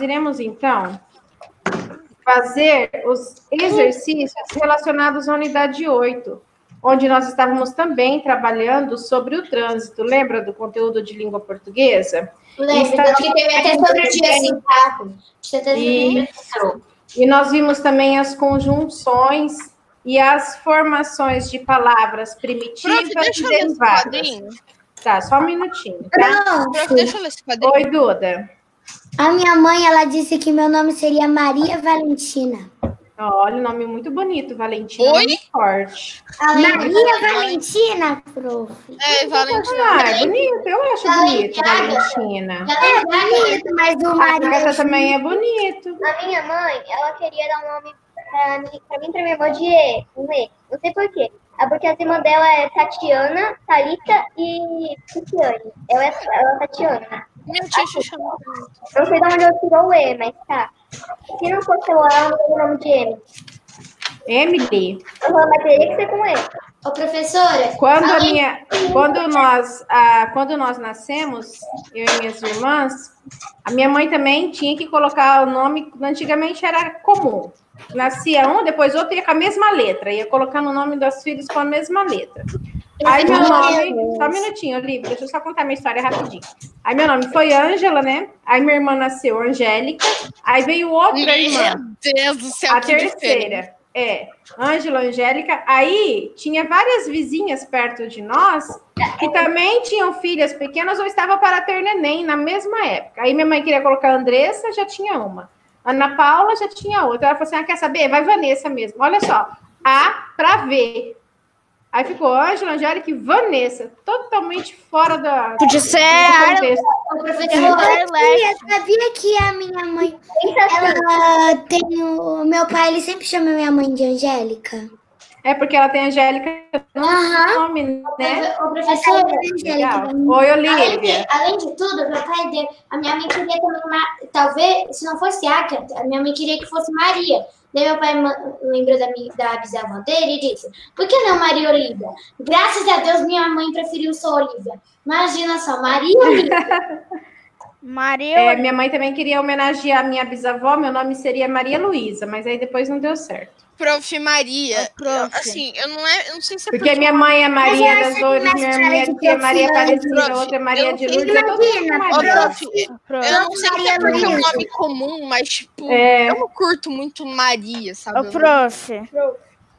iremos então fazer os exercícios relacionados à unidade 8, onde nós estávamos também trabalhando sobre o trânsito. Lembra do conteúdo de língua portuguesa? Lembro, Está- então que teve até sobre o dia. Isso. E nós vimos também as conjunções e as formações de palavras primitivas Prof, deixa e derivadas. quadrinho. Tá, só um minutinho, tá? Prof, deixa eu ler esse quadrinho. Oi, Duda. A minha mãe, ela disse que meu nome seria Maria Valentina. Olha, o nome muito bonito, Valentina. Oi? Muito forte. Maria Valentina, prof. É, Valentina. Ah, é bonito. Eu acho bonito, Valentina. É bonito, mas o A Maria... Agatha também é bonito. A minha mãe, ela queria dar um nome pra mim, pra mim pra minha irmã de E, um E. Não sei por quê. Porque a irmã dela é Tatiana, Thalita e Titiane. Ela é, ela é Tatiana. Minha tia se chama. Eu não sei de onde eu tirou o E, mas tá. Se não fosse ela, ela não tem o nome de M. Emily, Uhum, mas teria que ser com E. Ô, professora, quando a minha, quando nós, ah, quando nós nascemos, eu e minhas irmãs, a minha mãe também tinha que colocar o nome. Antigamente era comum. Nascia um, depois outro ia com a mesma letra, ia colocando o nome dos filhos com a mesma letra. Aí meu nome, só um minutinho, Olivia, deixa eu só contar minha história rapidinho. Aí meu nome foi Ângela, né? Aí minha irmã nasceu Angélica. Aí veio outra irmã. Meu Deus do céu, A que diferente. É Ângela, Angélica. Aí tinha várias vizinhas perto de nós que também tinham filhas pequenas ou estavam para ter neném na mesma época. Aí minha mãe queria colocar Andressa, já tinha uma. Ana Paula já tinha outra. Ela falou assim: ah, quer saber? Vai Vanessa mesmo. Olha só, A para V. Aí ficou Ângela, Angélica e Vanessa, totalmente fora da, Podia ser a professora, Sabia, que a minha mãe, ela tem o... Meu pai, ele sempre chama minha mãe de Angélica. É porque ela tem Angélica no Aham. nome, né? ô, professora, Legal. Angélica. Oi, Além Olivia. de, além de tudo, meu pai deu. A minha mãe queria também. Talvez, se não fosse Agatha, a minha mãe queria que fosse Maria. Daí meu pai lembrou da, minha, da bisavó dele e disse: Por que não Maria Olivia? Graças a Deus, minha mãe preferiu só Olivia. Imagina só, Maria Olivia. Maria. É, minha mãe também queria homenagear a minha bisavó, meu nome seria Maria Luísa, mas aí depois não deu certo. Prof. Maria. Ô, prof. Assim, eu não, é, eu não sei se é Porque minha mãe é Maria das Dores, minha, de tia é Maria. Aparecida, outra é Maria eu de Lourdes, é Imagina, prof, eu não sei se é porque é um nome comum, mas, tipo, É. eu não curto muito Maria, sabe? Ô, prof.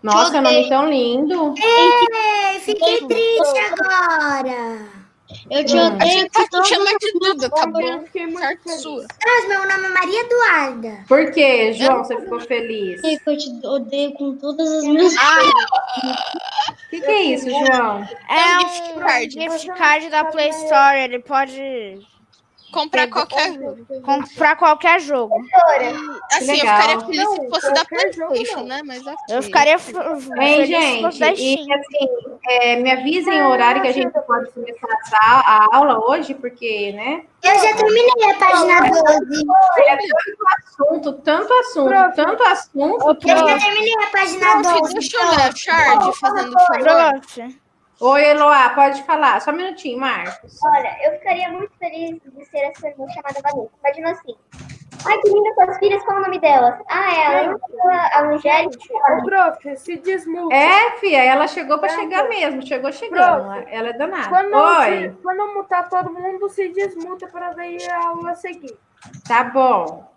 Nossa, é nome tão lindo. Ei, fiquei triste agora. Eu te Hum. A gente tá te chama de Duda, tá bom? Eu fiquei muito Certo feliz. sua. Mas meu nome é Maria Eduarda. Por quê, João, você ficou feliz? que eu te odeio com todas as minhas O que, que é isso, João? É um gift card. gift card da Play Store. Ele pode Comprar qualquer jogo. comprar qualquer jogo. Assim, eu legal. ficaria feliz se Não, fosse da qualquer jogo, Playstation, não. né? Mas ok. Eu ficaria da gente? E assim, é, me avisem o horário que a gente pode começar a, a aula hoje, porque, né? Eu já terminei a página 12. É tanto assunto, tanto assunto, tanto assunto. Eu já terminei a página Prof, 12. deixa eu ler a Shard fazendo favor. Prof. Oi, Eloá, pode falar. Só um minutinho, Marcos. Olha, eu ficaria muito feliz de ser essa irmã chamada Vanessa. Imagina assim. Ai, que linda suas filhas, qual é o nome delas? Ah, é a Ângela, a Angélica. Ô, prof, se desmuta. É, Fia, ela chegou para chegar mesmo, chegou chegando. Ela é danada. Quando, Oi, se- quando eu mutar todo mundo, se desmuta para daí a aula seguir. tá bom.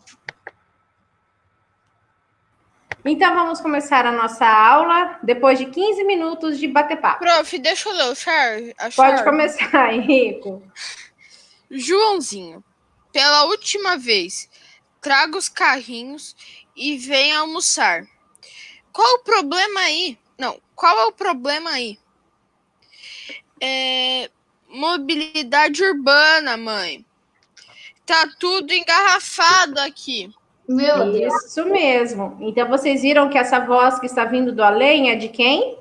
Então vamos começar a nossa aula depois de 15 minutos de bater papo. Prof, deixa eu ler o Char. Pode começar, Henrico. Joãozinho, pela última vez, traga os carrinhos e venha almoçar. Qual o problema aí? Não, qual é o problema aí? É, mobilidade urbana, mãe. Tá tudo engarrafado aqui. Meu Deus. Isso mesmo. Então vocês viram que essa voz que está vindo do além é de quem?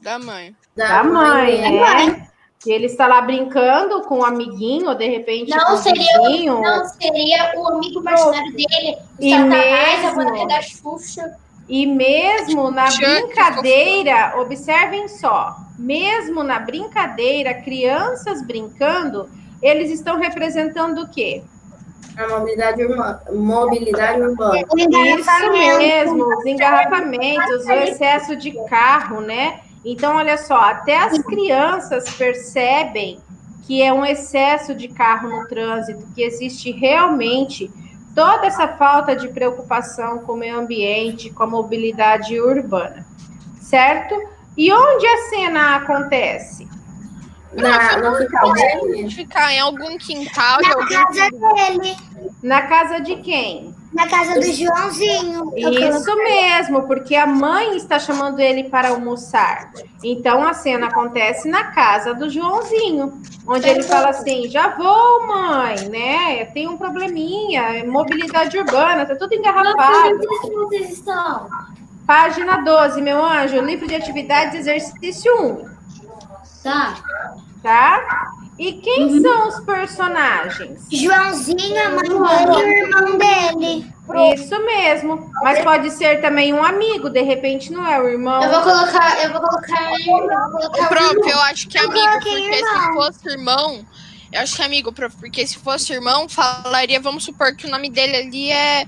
Da mãe. Da mãe, né? Que ele está lá brincando com um amiguinho, ou de repente Não, com um seria- vizinho. Não, seria o amigo imaginário dele, o E Satanás, a mesmo- boneca da Xuxa. E mesmo na brincadeira, observem só, mesmo na brincadeira, crianças brincando, eles estão representando o quê? A mobilidade urbana. Mobilidade urbana. O Isso mesmo, os engarrafamentos, o excesso de carro, né? Então, olha só, até as crianças percebem que é um excesso de carro no trânsito, que existe realmente toda essa falta de preocupação com o meio ambiente, com a mobilidade urbana, certo? E onde a cena acontece? Na, no quintal dele. Ficar em algum quintal Na alguém. casa dele. Na casa de quem? Na casa do Joãozinho. Isso mesmo, porque a mãe está chamando ele para almoçar. Então a cena acontece na casa do Joãozinho, onde ele fala assim: já vou, mãe, né? Tem um probleminha, mobilidade urbana, tá tudo engarrafado. vocês estão? Página 12, meu anjo, livro de atividades, exercício 1, Tá. Tá? E quem são os personagens? Joãozinho, a mãe dele e o irmão dele. Isso mesmo, mas pode ser também um amigo, de repente não é o irmão. Eu vou colocar, eu vou colocar, eu vou colocar O próprio, eu acho que é Eu amigo, porque se irmão. fosse irmão, eu acho que é amigo, prof, porque se fosse irmão, falaria, vamos supor que o nome dele ali é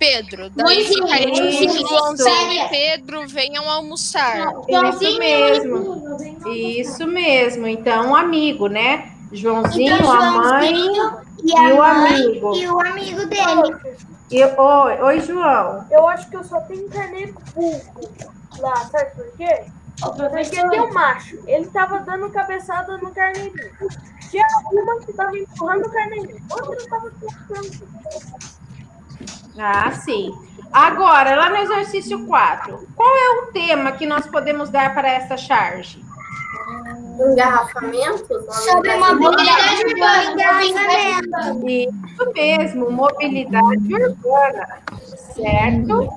Pedro. Daí isso. Joãozinho e Pedro venham almoçar. Isso mesmo. Isso mesmo. Então, um amigo, né? Joãozinho, Então, a mãe Joãozinho e e a o mãe amigo. e o amigo dele. E, oi, oi, João. Eu acho que eu só tenho carneiro público lá, sabe por quê? Porque tem um macho, ele tava dando cabeçada no carneirinho. Tinha uma que tava empurrando o carneirinho, outra tava empurrando. Ah, sim. Agora, lá no exercício 4, qual é o tema que nós podemos dar para essa charge? Engarrafamentos. Sobre mobilidade mobilidade urbana. Engarrafamento. Isso mesmo, mobilidade urbana, certo?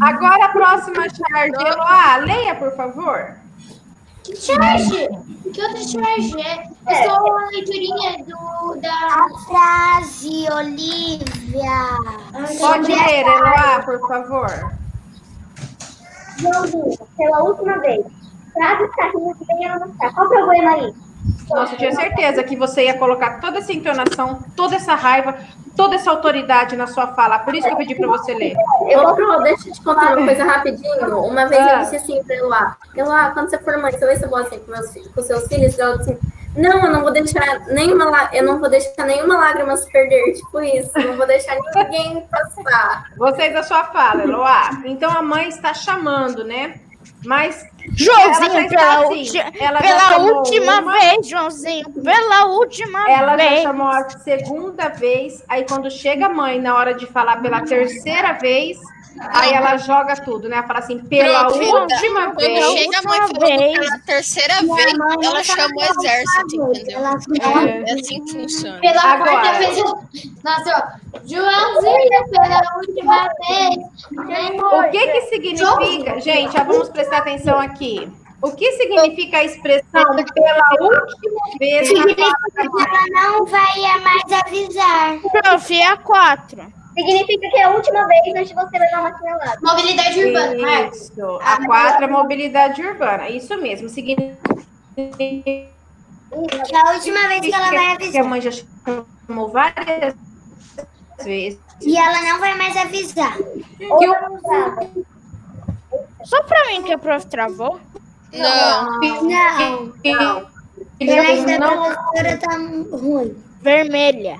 Agora a próxima charge, Eloá, leia, por favor. Que charge? Que outra charge é? É só uma leiturinha do, da... A frase, Olivia. Pode ler, Eloá, por favor. Joãozinho, pela última vez, traga os carrinhos e venha almoçar. Qual o problema aí? Nossa, eu tinha certeza que você ia colocar toda essa entonação, toda essa raiva, toda essa autoridade na sua fala. Por isso que eu pedi para você ler. Ô, Pro, deixa eu te contar uma coisa rapidinho. Uma vez Ah. eu disse assim pra Eloá, Eloá, quando você for mãe, você vai ser boa assim com, meus, com seus filhos? Ela disse assim, não, eu não vou deixar nenhuma, eu não vou deixar nenhuma lágrima se perder, tipo isso, não vou deixar ninguém passar. Gostei da sua fala, Eloá. Então a mãe está chamando, né? Mas ela já Joãozinho, pela, assim, ela já pela última uma, vez, Joãozinho. Pela última Ela já vez. chamou a segunda vez, aí quando chega a mãe na hora de falar pela terceira vez, aí ela joga tudo, né? Ela fala assim, pela Pronto, última Quando vez. chega a mãe falando vez. pela terceira vez, ela chama o exército, entendeu? Ela É. É assim que funciona. Pela Agora. quarta vez. Nossa, ó. Joãozinho, pela última vez. O que que significa? Gente, já vamos prestar atenção aqui. O que significa a expressão pela última vez? Significa que ela não vai mais avisar. Prof, é a 4. Significa que é a última vez antes de você levar uma chinelada. Mobilidade urbana, Marcos. Isso. A quatro é mobilidade urbana. Isso mesmo. Significa Que é a última vez que ela vai que a avisar. mãe já chamou várias vezes. E ela não vai mais avisar. Não sabe. Só pra mim que a prof travou. Não. Não. E Mas a não professora tá ruim. Vermelha.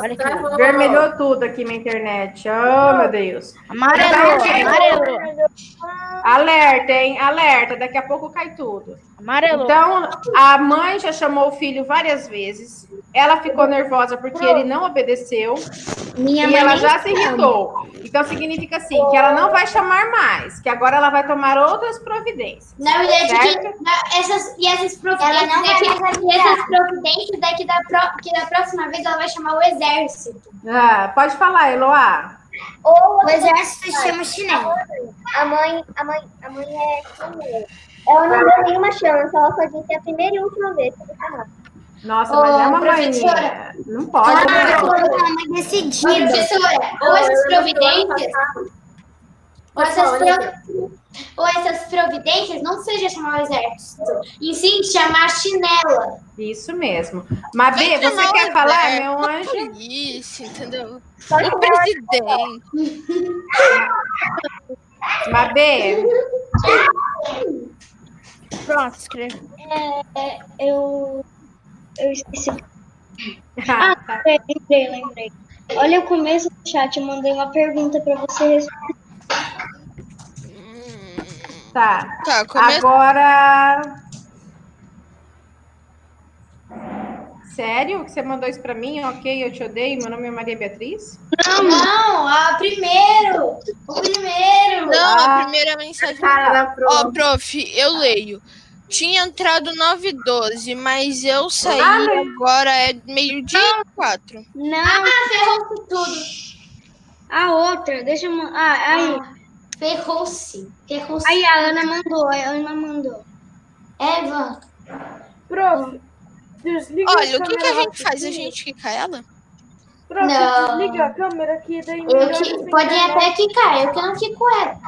Olha que travou. vermelhou tudo aqui na internet. Oh, meu Deus. Amarelou. Amarelou. Alerta, hein? Alerta. Daqui a pouco cai tudo. Amarelou. Então, a mãe já chamou o filho várias vezes. Ela ficou nervosa porque ele não obedeceu. Minha E mãe ela já se irritou. Então significa assim, que ela não vai chamar mais, que agora ela vai tomar outras providências. Na verdade, que, essas, e essas Ela providências, não vai daqui, e essas providências daqui da, pro, que da próxima vez ela vai chamar o exército. Ah, pode falar, Eloá. Ou O exército se chama chinelo. a mãe, a mãe, a mãe é chineira. Ela não deu nenhuma chance, ela só disse a primeira e última vez tá Nossa, Ô, mas é uma professora. mãe. Não pode, né? é uma mãe Ô, decidida. professora, ou essas providências, ou essas, falar, pro- ou essas providências não seja chamar o exército, e sim chamar a chinela. Isso mesmo. Mabê, Vem você quer falar, exército, meu a anjo? polícia, entendeu? O presidente. Mabê, Pronto, escrevi. É, eu. Eu esqueci. ah, tá. Lembrei, lembrei. Olha o começo do chat, eu mandei uma pergunta pra você responder. Tá. Tá, começa. Agora. Sério que você mandou isso pra mim? Ok, eu te odeio. Meu nome é Maria Beatriz. Não, a primeiro! O primeiro! Não, Ah. a primeira mensagem. Cara da prova. Ó, prof, eu leio. Tinha entrado 9 h 12, mas eu saí. Ah, não. agora é meio-dia e 4. Não, Ah, ferrou-se tudo. a outra, deixa eu. Ah, aí. Ferrou-se. Ferrou-se. Aí a Ana mandou, a Ana mandou. Eva, Prof, desliga Olha, o que, que a gente faz? A gente quica ela? Prof, Não. desliga a câmera aqui, daí eu que, pode até quicar, eu que não quico ela.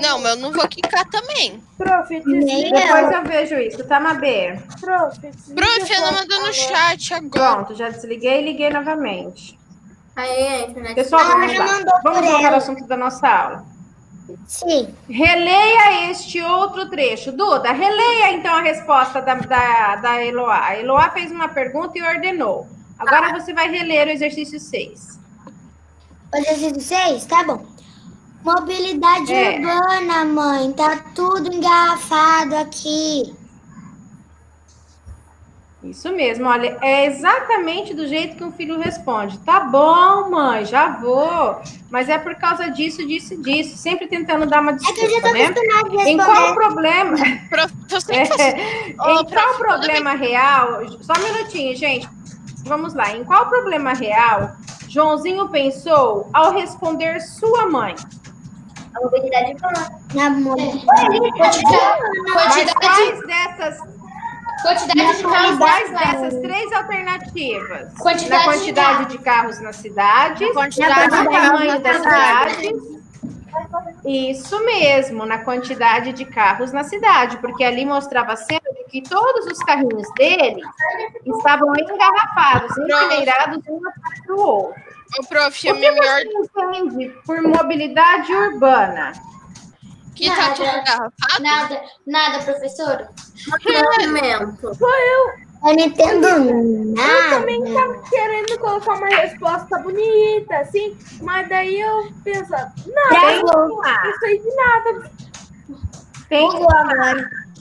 Não, mas eu não vou quicar também. Prof, desliga. Depois eu vejo isso, tá, Mabê? Prof, desliga Prof, ela mandou no chat agora. Pronto, já desliguei e liguei novamente. Aí a internet. Pessoal, vamos lá. Vamos voltar ao assunto da nossa aula. Sim. Releia este outro trecho. Duda, releia então a resposta da, da, da Eloá. A Eloá fez uma pergunta e ordenou. Agora você vai reler o exercício 6. O exercício 6, tá bom. Mobilidade É. urbana, mãe. Tá tudo engarrafado aqui. Isso mesmo, olha, é exatamente do jeito que um filho responde. Tá bom, mãe, já vou. Mas é por causa disso, disso, e disso. Sempre tentando dar uma É que eu já desculpa, tô né? Em qual responder. problema? É, em qual problema real? Só um minutinho, gente. Vamos lá. Em qual problema real Joãozinho pensou ao responder sua mãe? A mobilidade urbana. Na mobilidade. Quantidade, Mas quantidade, quais dessas, quantidade de carros na dessas três alternativas? Quantidade na de quantidade de carros na cidade, Quantidade no de tamanho carros da na cidade. Isso mesmo, na quantidade de carros na cidade, porque ali mostrava de que todos os carrinhos dele estavam engarrafados, enfileirados um atrás do outro. Ô, prof, O a que minha melhor entende por mobilidade urbana? Que tá Nada. tudo engarrafado. Nada, nada, professora. Movimento. Eu não entendo Eu nada. também tava querendo colocar uma resposta bonita, assim, mas daí eu penso, não. Ah, não sei de nada. tem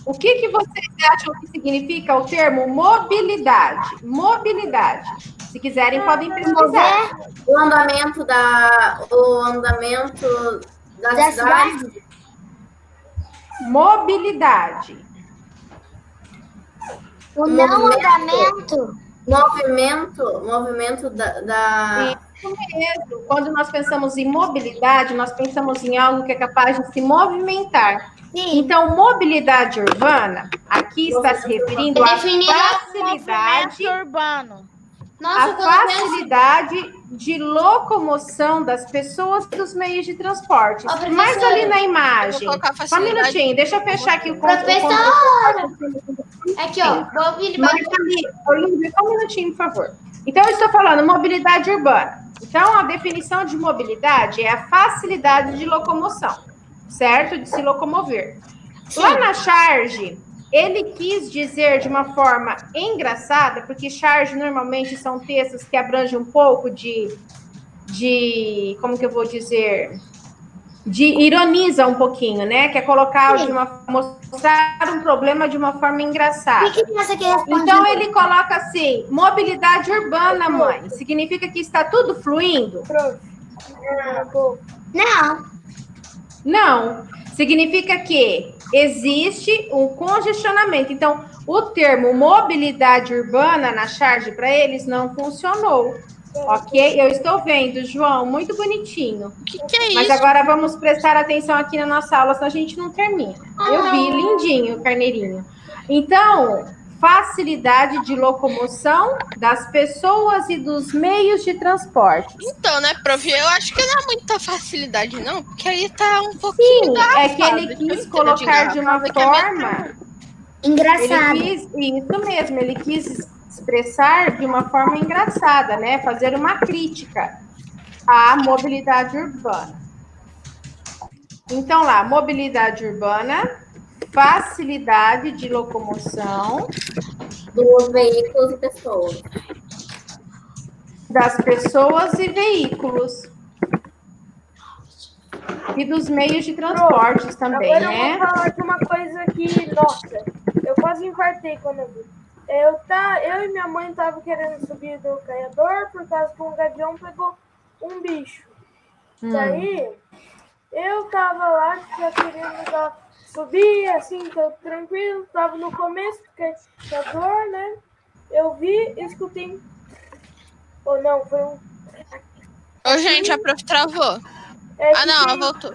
O que, que vocês acham que significa o termo mobilidade? Mobilidade. Se quiserem, podem pesquisar. O andamento da. O andamento da, Da cidade. Mobilidade. O não Movimento. andamento. Movimento. Movimento da. da... Isso mesmo. Quando nós pensamos em mobilidade, nós pensamos em algo que é capaz de se movimentar. Sim. Então, mobilidade urbana, aqui está se referindo à facilidade, urbano. Nossa, a eu penso, facilidade de locomoção das pessoas dos meios de transporte. Ó, Mas ali na imagem. Só um facilidade. minutinho, deixa eu fechar aqui o con- o Professora! aqui, ó, mobilidade. Mas ali, Olívia, só um minutinho, por favor. Então, eu estou falando mobilidade urbana. Então, a definição de mobilidade é a facilidade de locomoção, certo? De se locomover. Lá na charge, ele quis dizer de uma forma engraçada, porque charge normalmente são textos que abrangem um pouco de, de como que eu vou dizer, de ironiza um pouquinho, né? Que é colocar de uma mostrar um problema de uma forma engraçada. O que você quer responder? Então ele coloca assim: mobilidade urbana, mãe. Significa que está tudo fluindo? Não. Não. Significa que existe um congestionamento. Então, o termo mobilidade urbana na charge para eles não funcionou. Ok? Eu estou vendo, João, muito bonitinho. O que, que é Mas isso? agora vamos prestar atenção aqui na nossa aula, senão a gente não termina. Eu vi, lindinho, carneirinho. Então, facilidade de locomoção das pessoas e dos meios de transporte. Então, né, prof, eu acho que não é muita facilidade, não, porque aí tá um pouquinho Sim, é que ele engarrafado, quis colocar de uma engarrafado, que é meio- forma. Engraçado. Ele quis, isso mesmo, ele quis expressar de uma forma engraçada, né? Fazer uma crítica à mobilidade urbana. Então, lá, mobilidade urbana, facilidade de locomoção Dos veículos e pessoas. das pessoas e veículos. E dos meios de transportes também, Agora eu né? vou falar de uma coisa que, nossa, eu quase infartei quando eu vi. Eu, tá, eu e minha mãe estavam querendo subir do caiador por causa que um gavião pegou um bicho. Hum. Daí, eu tava lá, já querendo dar- subir, assim, tô tranquilo, tava no começo do caiador, né? Eu vi, escutei. Ou não, foi um. Ô, gente, a prof travou. é, Ah, que não, ela voltou.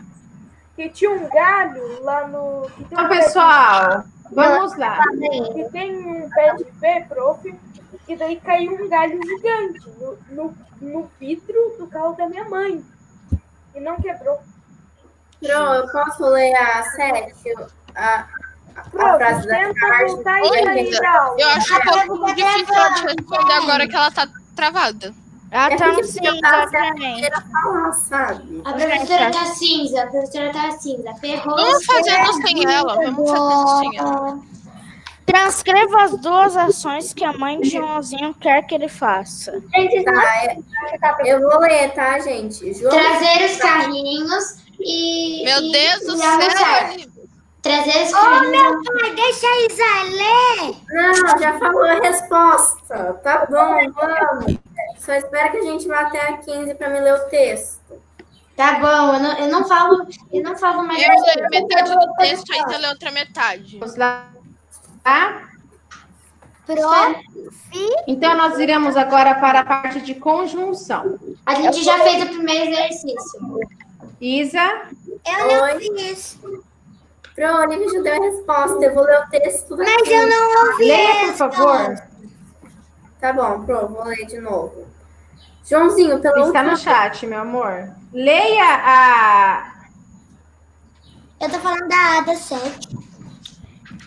Que tinha um galho lá no. Que tem Então, um pé de- pessoal, vamos lá. que tem um pé de pé, prof, e daí caiu um galho gigante no, no, no vidro do carro da minha mãe. E não quebrou. Pro, eu posso ler a sete? A, a Prof, frase da e amiga. da aula. Eu acho um pouco difícil ela te responder agora que ela tá travada. Ela É tá um cinza tá pra mim. Falar, sabe? A professora tá cinza, a professora tá cinza. Ferrou. Vamos fazendo sem ela, vamos fazendo sem ela. Transcreva as duas ações que a mãe de Joãozinho quer que ele faça. Tá, é- eu vou ler, tá, gente? João Trazer os carrinhos e. Meu e- Deus do e céu! almoçar. ele- Trazer os Ô, meu pai, deixa a Isa ler. Não, já falou a resposta. Tá bom, vamos. Só espera que a gente vá até a 15 para me ler o texto. Tá bom, eu não, eu não falo, eu não falo mais. Eu leio metade do texto, aí você lê outra metade. Vamos lá. Tá? Então, nós iremos agora para a parte de conjunção. A gente já fez o primeiro exercício. Isa, Eu não Oi. fiz. Pro, Olivia já deu a resposta. Eu vou ler o texto Mas aqui. eu não ouvi leia, por favor. Tá bom, Pro, vou ler de novo. Joãozinho, pela Está no chat, meu amor. Leia a. Eu tô falando da Ada 7.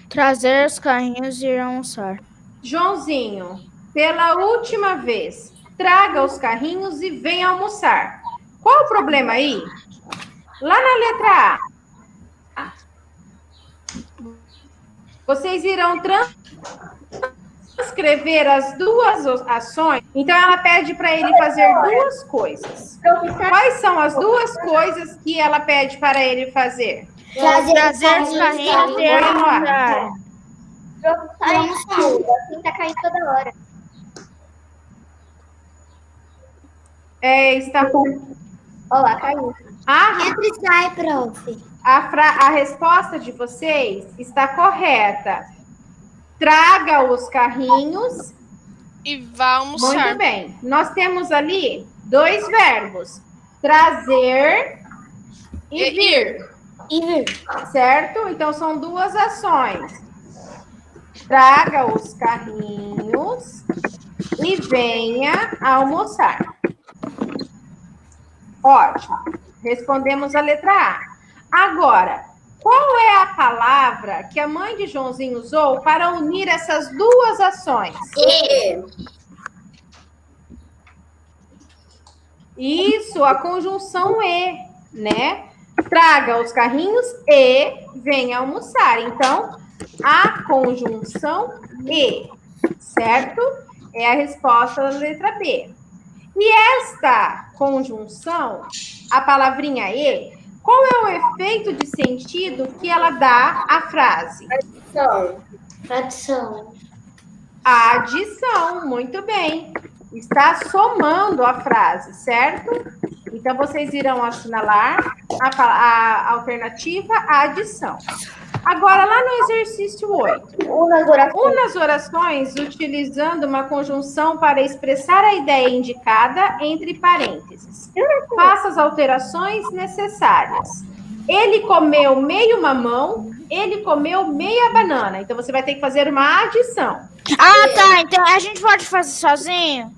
Trazer os carrinhos e ir almoçar. Joãozinho, pela última vez, traga os carrinhos e venha almoçar. Qual o problema aí? Lá na letra A. Vocês irão tran- transcrever as duas ações. Então, ela pede para ele fazer duas coisas. Quais são as duas coisas que ela pede para ele fazer? Trazer, Trazer e tudo. Assim tá caindo toda hora. É, está com Ó lá, caiu. A Entra e sai, prof. A, fra- a resposta de vocês está correta. Traga os carrinhos. E vá almoçar. Muito bem. Nós temos ali dois verbos: trazer e E vir, E vir. certo? Então são duas ações. Traga os carrinhos e venha almoçar. Ótimo. Respondemos a letra A. Agora, qual é a palavra que a mãe de Joãozinho usou para unir essas duas ações? E. Isso, a conjunção E, né? Traga os carrinhos e venha almoçar. Então, a conjunção E, certo? É a resposta da letra B. E esta conjunção, a palavrinha E, qual é o efeito de sentido que ela dá à frase? Então, Tradução. Adição, muito bem. Está somando a frase, certo? Então, vocês irão assinalar a, pa- a alternativa adição. Agora, lá no exercício 8. Unas orações. Unas orações utilizando uma conjunção para expressar a ideia indicada entre parênteses. Faça as alterações necessárias. Ele comeu meio mamão ele comeu meia banana. Então você vai ter que fazer uma adição. Ah, tá. Então a gente pode fazer sozinho?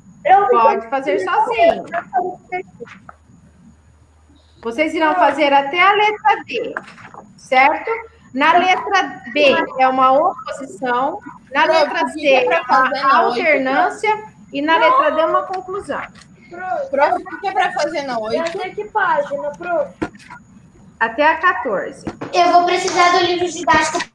Pode fazer sozinho. Vocês irão fazer até a letra D, certo? Na letra B é uma oposição, na letra C é uma alternância e na letra D é uma conclusão. Prof, o que é pra fazer na 8? Até que página, prof? Até a 14. Eu vou precisar do livro didático.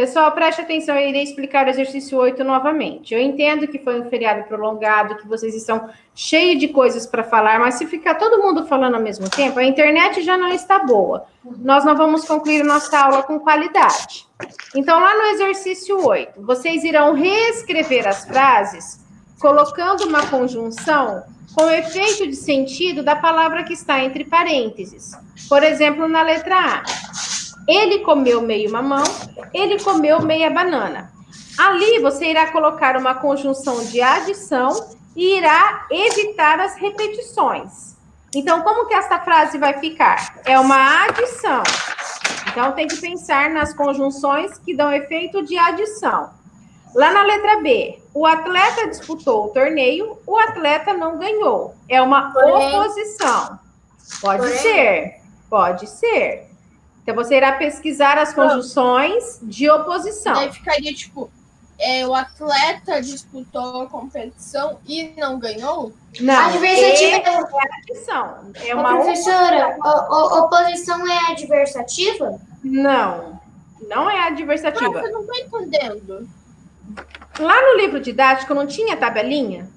Pessoal, preste atenção, eu irei explicar o exercício 8 novamente. Eu entendo que foi um feriado prolongado, que vocês estão cheios de coisas para falar, mas se ficar todo mundo falando ao mesmo tempo, a internet já não está boa. Nós não vamos concluir nossa aula com qualidade. Então, lá no exercício 8, vocês irão reescrever as frases colocando uma conjunção com efeito de sentido da palavra que está entre parênteses. Por exemplo, na letra A. Ele comeu meio mamão, ele comeu meia banana. Ali você irá colocar uma conjunção de adição e irá evitar as repetições. Então, como que essa frase vai ficar? É uma adição. Então, tem que pensar nas conjunções que dão efeito de adição. Lá na letra B, o atleta disputou o torneio, o atleta não ganhou. É uma Porém- oposição. Pode Porém- ser, pode ser. Então você irá pesquisar as conjunções de oposição. Daí ficaria tipo, é, o atleta disputou a competição e não ganhou? Não, Adversativa. é adição. É Ô, uma professora, o- o- oposição é adversativa? Não, não é adversativa. eu não tô entendendo. Lá no livro didático não tinha tabelinha?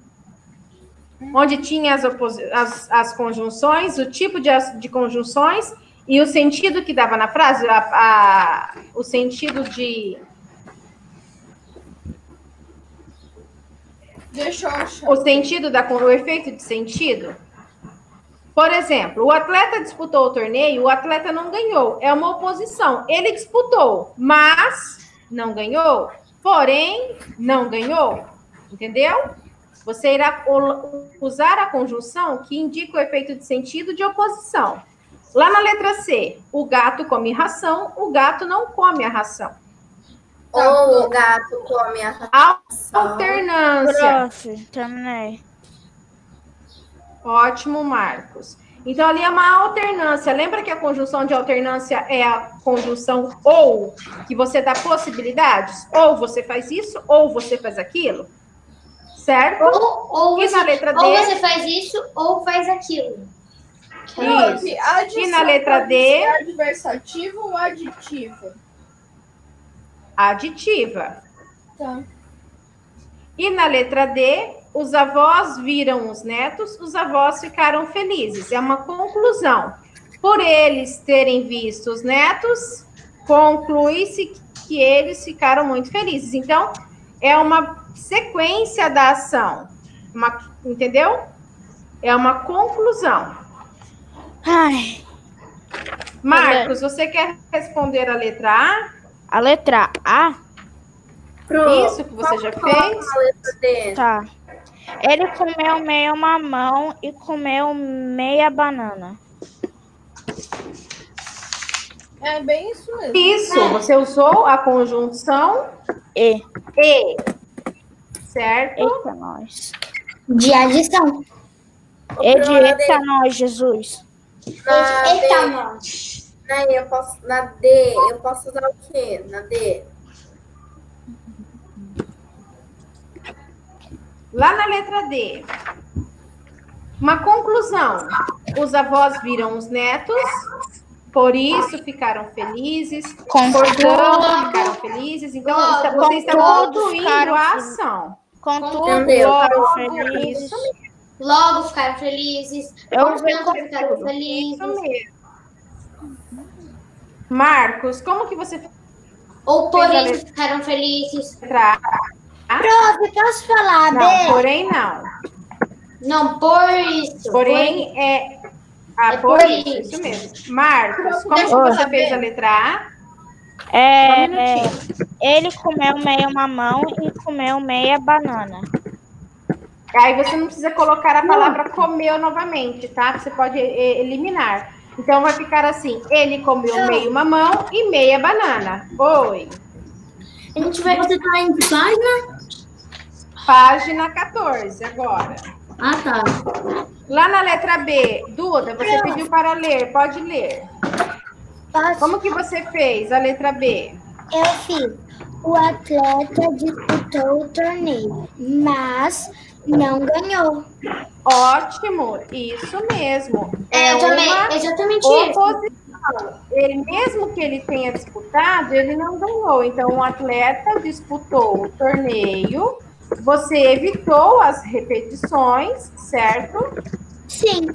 Onde tinha as, as, as conjunções, o tipo de, de conjunções e o sentido que dava na frase, a, a- o sentido de. Deixa eu achar. O sentido da o efeito de sentido. Por exemplo, o atleta disputou o torneio, o atleta não ganhou. É uma oposição. Ele disputou, mas não ganhou. Porém, não ganhou. Entendeu? Você irá usar a conjunção que indica o efeito de sentido de oposição. Lá na letra C, o gato come ração, o gato não come a ração. Ou o gato come a ração. Alternância. Prof, terminei. Ótimo, Marcos. Então, ali é uma alternância. Lembra que a conjunção de alternância é a conjunção ou, que você dá possibilidades? Ou você faz isso, ou você faz aquilo. Certo? Ou, ou, E você, na letra D? ou você faz isso ou faz aquilo. E na letra D? adversativa ou aditiva? Aditiva. Tá. E na letra D, os avós viram os netos, os avós ficaram felizes. É uma conclusão. Por eles terem visto os netos, conclui-se que eles ficaram muito felizes. Então, é uma sequência da ação. Uma- entendeu? É uma conclusão. Ai, Marcos, você quer responder a letra A? a letra A, Pro, Isso que você já qual- fez? a letra D? tá. Ele comeu meio mamão e comeu meia banana. É bem isso mesmo. Isso, você usou a conjunção E. E. Certo? Eita, nós. De adição. E de eita, nós, Jesus. Na Eita, D. Na, E, eu posso, na D, eu posso usar o quê? Na D. Lá na letra D. Uma conclusão. Os avós viram os netos, por isso ficaram felizes. Portanto, ficaram felizes. Então, está- você está Contudo, concluindo ficaram a felizes. ação. Contudo, Entendeu? logo Isso felizes. Logo ficaram felizes. Eu Portanto, ficaram Isso felizes. mesmo. Marcos, como que você Ou por Fez a isso ficaram felizes. letra A? Prof, posso falar, Não, B? porém não. Não, por isso. Porém, é. Ah, É por por isso, isso. isso mesmo. Marcos, como que Deixa você fez a letra A? Só um É, ele comeu meio mamão e comeu meia banana. Aí você não precisa colocar a palavra comeu novamente, tá? Você pode e- eliminar. Então vai ficar assim: ele comeu meio mamão e meia banana. Oi. A gente vai. Você tá em que página? Página 14, agora. Ah, tá. Lá na letra B, Duda, você pediu para ler, pode ler. Posso? Como que você fez a letra B? Eu fiz. O atleta disputou o torneio, mas não ganhou. Ótimo, isso mesmo. É, eu também. Exatamente isso. oposição. Ele, mesmo que ele tenha disputado, ele não ganhou. Então, o atleta disputou o torneio, você evitou as repetições, certo? Sim.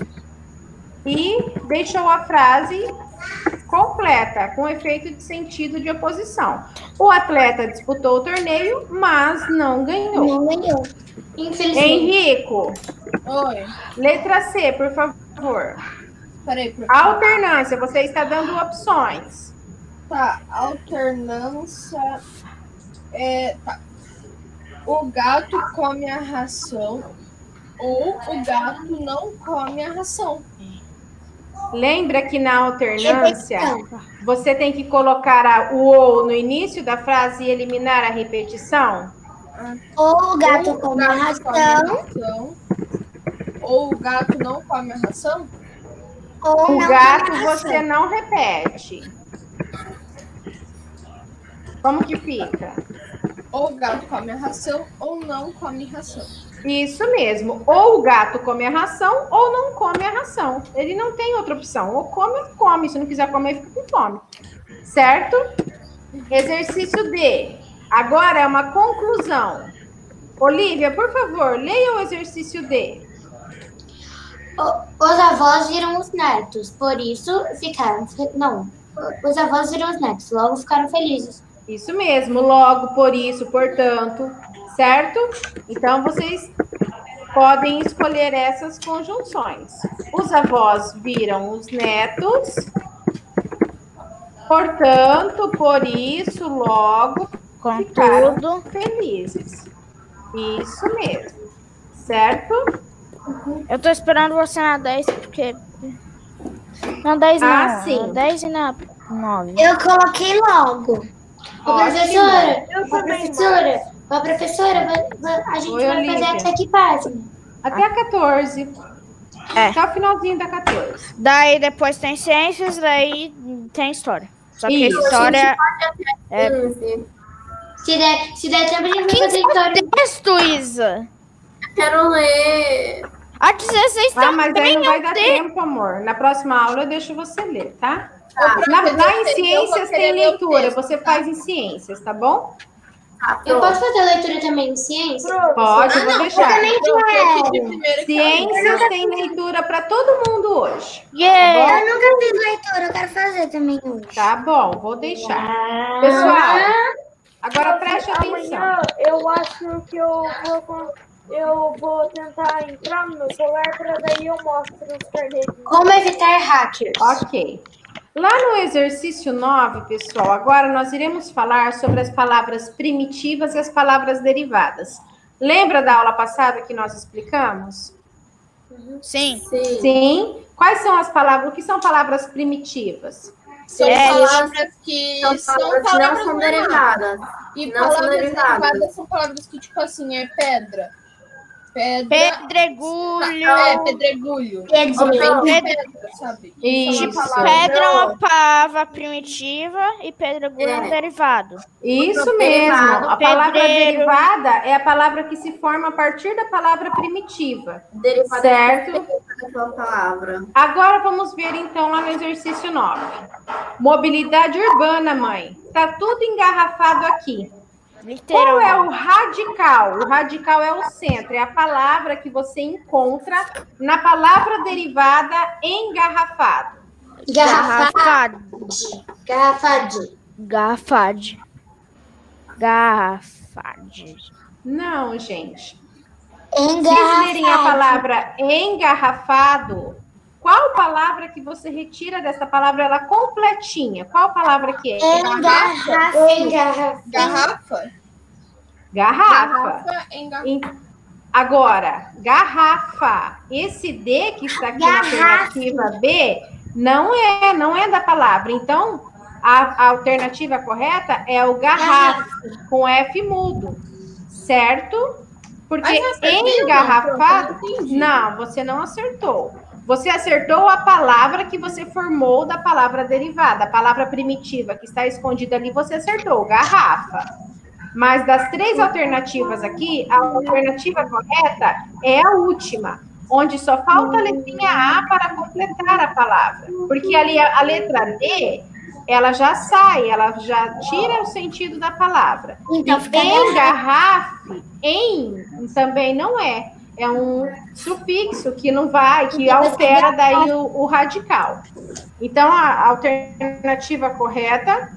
E deixou a frase completa, com efeito de sentido de oposição. O atleta disputou o torneio, mas não ganhou. Não ganhou. Infelizmente. Henrico, Oi. letra C, por favor. Peraí, por Alternância, você está dando opções. Tá, alternância. É, tá. O gato come a ração ou o gato não come a ração. Lembra que na alternância você tem que colocar a- o ou no início da frase e eliminar a repetição? Ou o gato Ou o come a gato come a ração, ração, Ou o gato não come a ração? ou O gato ração. você não repete. Como que fica? Ou o gato come a ração ou não come ração. Isso mesmo. Ou o gato come a ração ou não come a ração. Ele não tem outra opção. Ou come ou come. Se não quiser comer, fica com fome. Certo? Exercício D. Agora é uma conclusão. Olivia, por favor, leia o exercício D. Os avós viram os netos, por isso ficaram. Não. Os avós viram os netos, logo ficaram felizes. Isso mesmo, logo, por isso, portanto, certo? Então vocês podem escolher essas conjunções. Os avós viram os netos, portanto, por isso, logo Contudo, felizes. Isso mesmo, certo? eu tô esperando você na 10, porque. Na 10 não. Ah, sim. Na 10 e na 9. Eu coloquei logo. Ô, Ótimo. professora, Eu ô, também, professora, ô, professora, a gente Oi, vai Olivia. fazer até que página? Até a 14. É. Até o finalzinho da 14. Daí depois tem ciências, daí tem história. Só que Isso. história. É. 15. Se der, se der tempo, a gente vai fazer história. Texto, Isa! Quero ler. A 16 Ah, mas aí também não vai eu dar tempo, amor. Na próxima aula eu deixo você ler, tá? Tá. Na, lá em ciências tem o leitura, você faz em ciências, tá bom? Tá, Eu posso fazer leitura também em ciência? Pode, eu vou deixar. também Pronto, eu quero. pedi primeiro que Ciências tem leitura para todo mundo hoje. Yeah! Eu nunca fiz leitura, eu quero fazer também hoje. Tá bom, vou deixar. Pessoal, agora preste atenção. Amanhã eu acho que eu vou, eu vou tentar entrar no meu celular para daí eu mostro os carneiros. Como evitar hackers? Ok. Lá no exercício 9, pessoal, agora nós iremos falar sobre as palavras primitivas e as palavras derivadas. Lembra da aula passada que nós explicamos? Sim. Sim. Sim. Quais são as palavras? O que são palavras primitivas? São É, palavras que São são palavras que palavras não são derivadas. E Não são palavras derivadas. derivadas são palavras que, tipo assim, é pedra. Pedra. Pedregulho. É, pedregulho. Pedro. Pedra, sabe? Isso. Pedra é uma palavra primitiva e pedregulho é um derivado. Isso mesmo. Derivado, A palavra pedreiro. derivada é a palavra que se forma a partir da palavra primitiva. Derivada Certo. palavra. Agora vamos ver então lá no exercício 9. Mobilidade urbana, mãe. Tá tudo engarrafado aqui. Qual é o radical? O radical é o centro, é a palavra que você encontra na palavra derivada engarrafado. Garrafade. Garrafade. Garrafade. Não, gente. Se vocês lerem a Engarrafado. palavra engarrafado, qual palavra que você retira dessa palavra ela completinha? Qual palavra que é? Engarrafado. Engarrafade. Garrafa? Garrafa. Garrafa garrafa. Em- Agora, garrafa. Esse D que está aqui na Garrafa. alternativa B Não é, não é da palavra. Então, a, a alternativa correta é o garrafa, com F mudo, certo? Porque engarrafado. Não, você não acertou. Você acertou a palavra que você formou da palavra derivada, a palavra primitiva que está escondida ali, você acertou, garrafa. Mas das três alternativas aqui, a alternativa correta é a última, onde só falta a letrinha A para completar a palavra. Porque ali a, a letra D, ela já sai, ela já tira o sentido da palavra. Então, fica Engarrafe, em também não é. É um sufixo que não vai, que altera daí o, o radical. Então, a alternativa correta,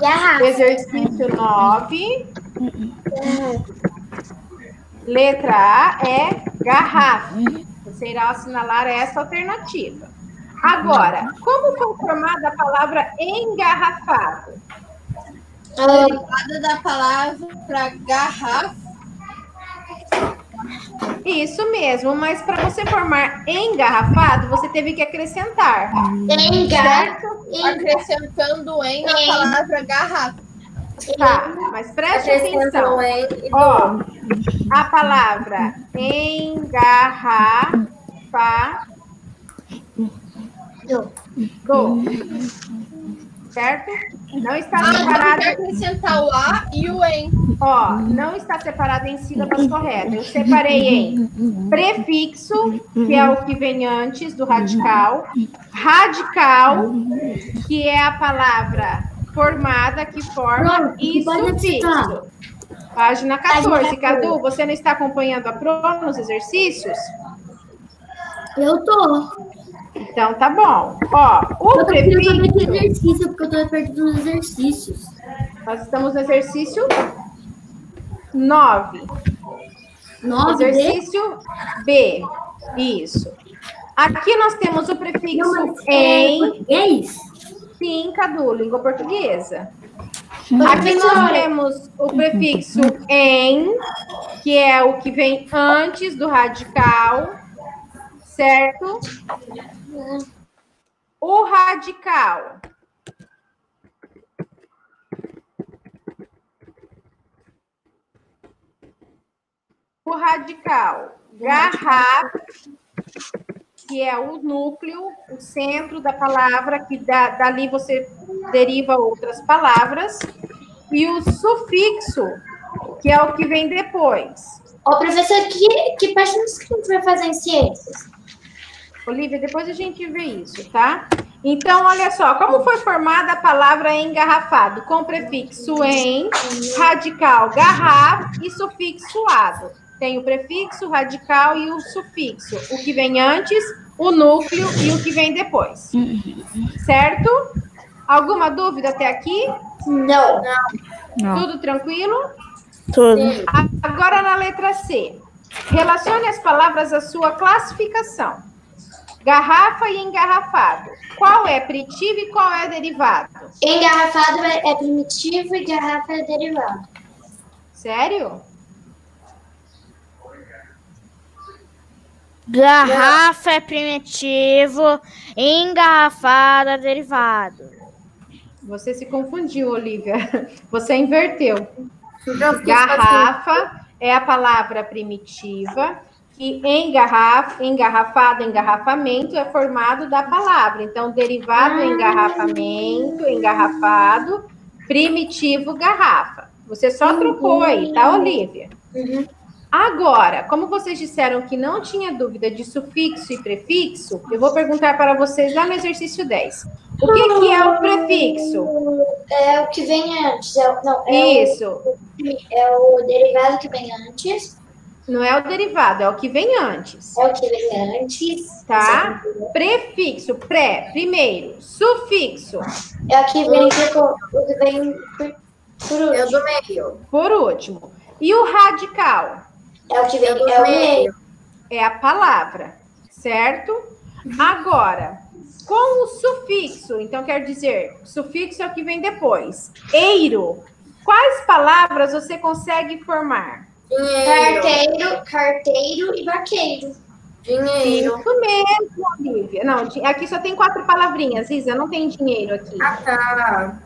garrafa. exercício 9, letra A é garrafa. Você irá assinalar essa alternativa. Agora, como foi formada a palavra engarrafado? Derivada da palavra garrafa. Isso mesmo, mas para você formar engarrafado, você teve que acrescentar. Engar. Acrescentando em na palavra garrafa. Tá, mas preste atenção. Em Ó, a palavra engarrafado certo? Não está Ah, que separada, acrescentar o A e o em. ó, não está separada em sílabas corretas. Eu separei em prefixo, que é o que vem antes do radical, radical, que é a palavra formada que forma Pronto, e sufixo. acertar. Página 14. Página 14. Cadu, você não está acompanhando a prova nos exercícios? Eu tô. Então tá bom. Ó, o Eu tô prefixo. exercício, porque eu tô perdido nos exercícios. Nós estamos no exercício 9. Nove D? Exercício B. Isso. Aqui nós temos o prefixo Não, é em. português? Sim, Cadu, língua portuguesa. Aqui nós temos o prefixo em, que é o que vem antes do radical, certo? O radical. O radical garrafa, que é o núcleo, o centro da palavra, que da, dali você deriva outras palavras, e o sufixo, que é o que vem depois. Ô, professor, que, que página que a gente vai fazer em ciências? Olivia, depois a gente vê isso, tá? Então, olha só, como foi formada a palavra engarrafado? Com prefixo em, radical garraf e sufixo ado. Tem o prefixo, o radical e o sufixo. O que vem antes, o núcleo e o que vem depois. Certo? Alguma dúvida até aqui? Não. Tudo tranquilo? Tudo. Agora na letra C. Relacione as palavras à sua classificação. Garrafa e engarrafado. Qual é primitivo e qual é derivado? Engarrafado é, é primitivo e garrafa é derivado. Sério? Garrafa é primitivo, engarrafada é derivado. Você se confundiu, Olivia. Você inverteu. Eu fiz Garrafa é a palavra primitiva que engarrafa, engarrafado, engarrafamento é formado da palavra. Então, derivado, engarrafamento, engarrafado, primitivo, garrafa. Você só trocou aí, tá, Olivia? Agora, como vocês disseram que não tinha dúvida de sufixo e prefixo, eu vou perguntar para vocês lá no exercício 10. O que, que é o prefixo? É o que vem antes. É, o- não, é, Isso, o, é o derivado que vem antes. Não é o derivado, é o que vem antes. É o que vem antes. Tá? Prefixo, pré, primeiro. Sufixo, É o que vem, depois- o que vem por, por É o último. do meio. por último. E o radical É o que vem, É do é meio. é a palavra, certo? Agora, com o sufixo, então quer dizer, sufixo é o que vem depois. Eiro. Quais palavras você consegue formar? Dinheiro. Carteiro, carteiro e barqueiro. Dinheiro. Isso mesmo, Olivia. Não, aqui só tem quatro palavrinhas, Isa, não tem dinheiro aqui. Ah, tá.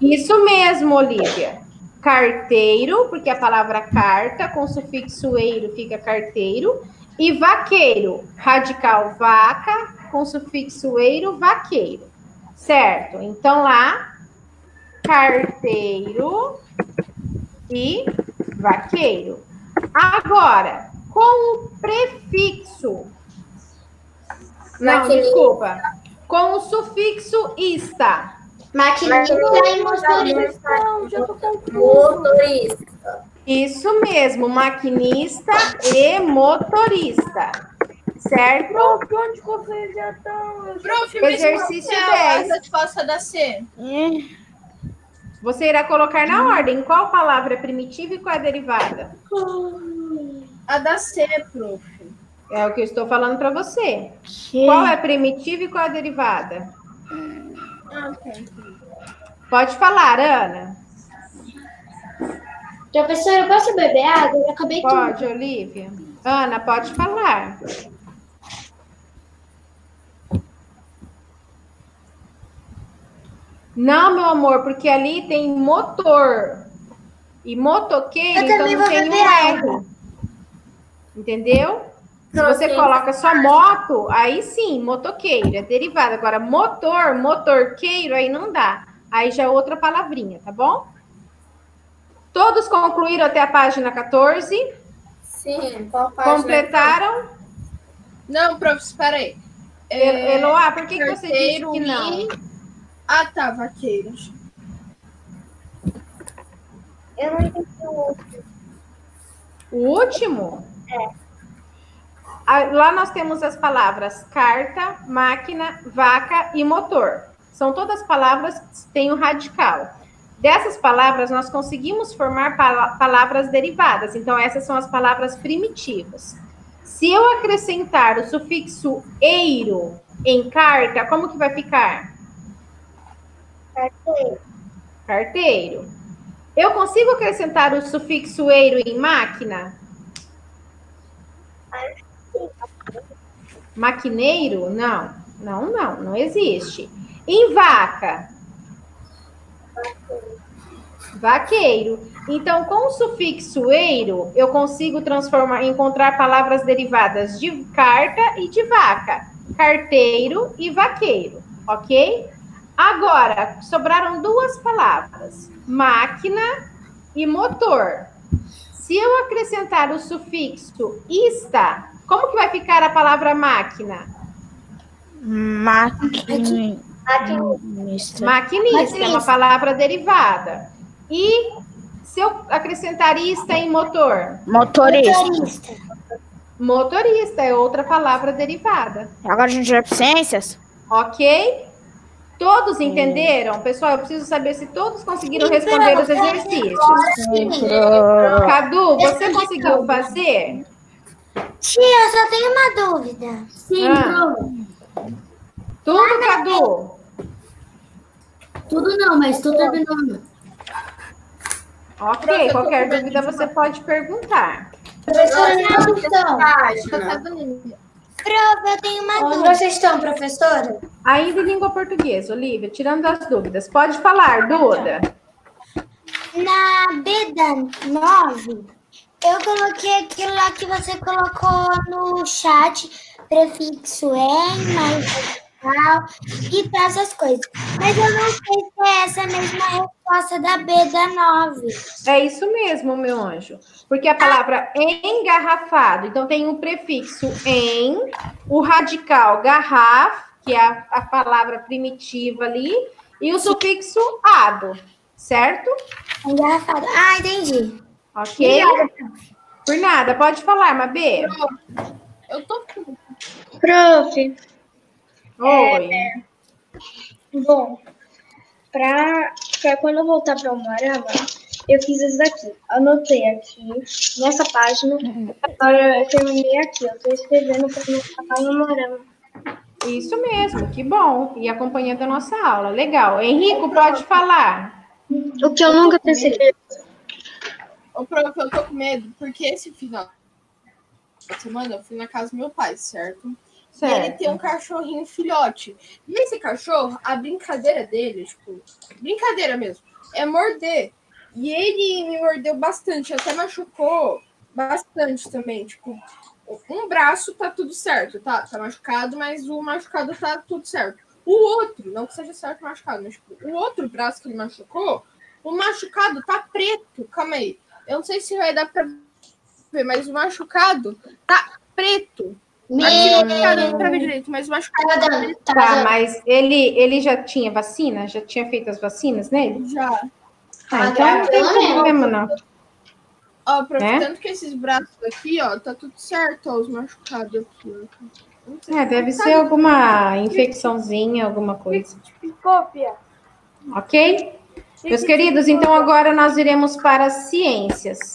Isso mesmo, Olivia. Carteiro, porque a palavra carta com sufixo eiro fica carteiro. E vaqueiro, radical vaca com sufixo eiro, vaqueiro. Certo? Então lá, carteiro e vaqueiro. Agora, com o prefixo. Não, desculpa. Com o sufixo ista. Maquinista e motorista. Não, já tô confuso. Motorista. Isso mesmo, maquinista e motorista. Certo? Prof, onde vocês já estão? Prof, Exercício qual que é a 10. resposta da C? Você irá colocar na ordem qual palavra é primitiva e qual é derivada. A da C, prof. É o que eu estou falando para você. Qual é primitiva e qual é derivada? Ah, tá. Pode falar, Ana. Professora, eu posso beber água? Eu acabei tudo. Pode, Olivia. Ana, pode falar. Não, meu amor, porque ali tem motor. E motoqueiro, Eu então não tem um. R. Entendeu? Se você coloca só moto, aí sim, motoqueiro, é derivado. Agora, motor, motorqueiro, aí não dá. Aí já é outra palavrinha, tá bom? Todos concluíram até a página 14? Sim, qual página? Completaram? Não, prof, espera aí. É, Eloá, por que, que você disse que não? e- Ah, tá, vaqueiros. Eu não entendi o outro. O último? É. Lá nós temos as palavras carta, máquina, vaca e motor. São todas palavras que têm o radical. Dessas palavras, nós conseguimos formar pala- palavras derivadas. Então, essas são as palavras primitivas. Se eu acrescentar o sufixo eiro em carta, como que vai ficar? Carteiro. Carteiro. Eu consigo acrescentar o sufixo eiro em máquina? Maquineiro? Não. Não, não, não existe. Em vaca? Vaqueiro. Então, com o sufixo eiro, eu consigo transformar, encontrar palavras derivadas de carta e de vaca. Carteiro e vaqueiro, ok? Agora, sobraram duas palavras: máquina e motor. Se eu acrescentar o sufixo ista, como que vai ficar a palavra máquina? Maquinista. Maquinista, é uma palavra derivada. E se eu acrescentar ista em motor? Motorista. Motorista. Motorista é outra palavra derivada. Agora a gente vai para ciências? Ok? Todos entenderam? Pessoal, eu preciso saber se todos conseguiram responder os exercícios. Cadu, você conseguiu fazer? Tia, eu só tenho uma dúvida. Sim, Ah. Tudo, Cadu? Tudo não, mas tô terminando. Ok, qualquer dúvida você pode perguntar. Professora, Prof, eu tenho uma Onde dúvida. vocês estão, professora? Ainda em língua portuguesa, Olivia, tirando as dúvidas. Pode falar, Duda. Na Beda 9, eu coloquei aquilo lá que você colocou no chat, prefixo em, mais tal, e tal, essas coisas. Mas eu não sei se é essa mesma resposta da Beda 9. É isso mesmo, meu anjo. Porque a palavra engarrafado, então tem um prefixo em, o radical garraf, que é a, a palavra primitiva ali, e o sufixo ado, certo? Engarrafado. Ah, entendi. Ok? Por nada, pode falar, Mabê. Eu tô. Prof, Oi. bom, pra, pra quando eu voltar para o Moarama, eu fiz isso daqui. Anotei aqui, nessa página. Agora eu terminei aqui, eu tô escrevendo para não ficar no Moarama. Isso mesmo, que bom. E acompanhando a nossa aula. Legal. Henrico, pode falar. O que eu nunca pensei. Ô, prof, eu tô com medo, porque esse final essa semana eu fui na casa do meu pai, certo? E ele Certo. tem um cachorrinho filhote. E esse cachorro, a brincadeira dele, tipo, brincadeira mesmo, é morder. E ele me mordeu bastante, até machucou bastante também. Tipo, um braço tá tudo certo, tá? Tá machucado, mas o machucado tá tudo certo. O outro, não que seja certo machucado, mas tipo, o outro braço que ele machucou, o machucado tá preto. Calma aí. Eu não sei se vai dar pra ver, mas o machucado tá preto. Aqui não tá dando pra ver direito, mas o machucado Tava tá dando, Tá, dando. mas ele, ele já tinha vacina? Já tinha feito as vacinas nele? Já. Ah, então não tem menos. problema, não. Ó, aproveitando que esses braços aqui, ó, tá tudo certo, ó, os machucados aqui, ó. É, deve como ser alguma infecçãozinha, alguma coisa. Cópia. Ok? Meus queridos, então agora nós iremos para as ciências.